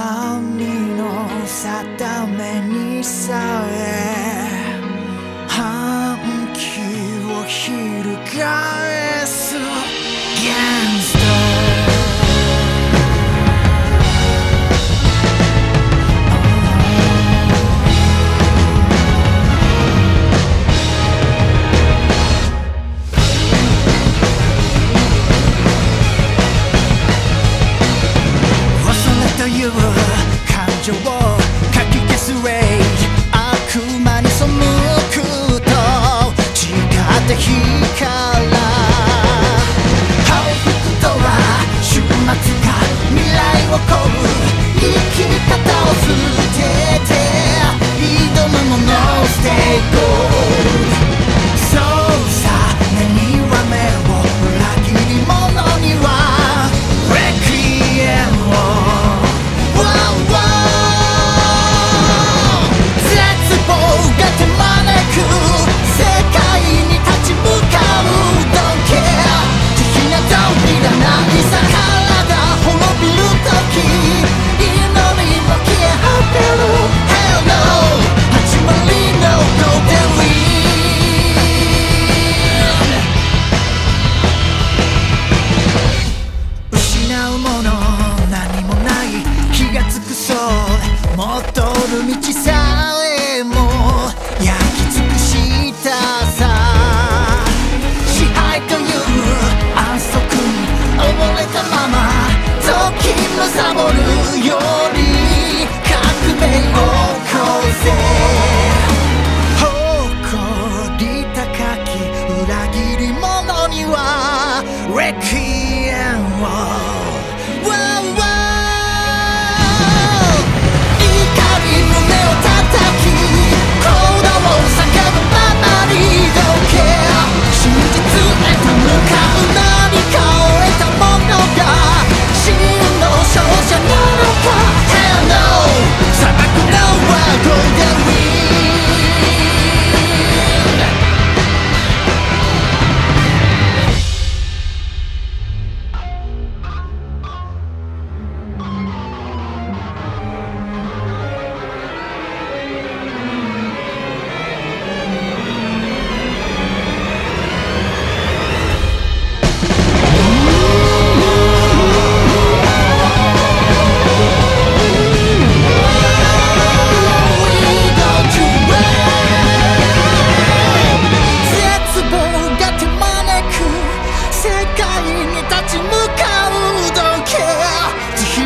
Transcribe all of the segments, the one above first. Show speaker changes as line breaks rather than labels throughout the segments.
神の定めにさえ反旗を翻 you want. olhar que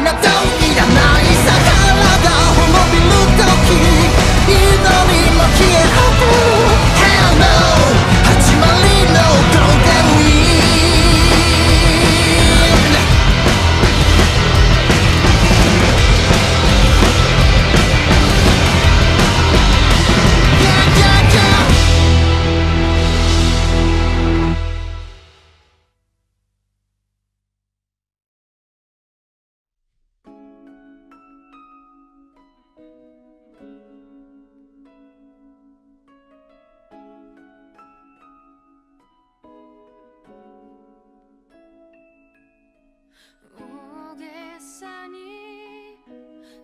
now don't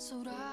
So I.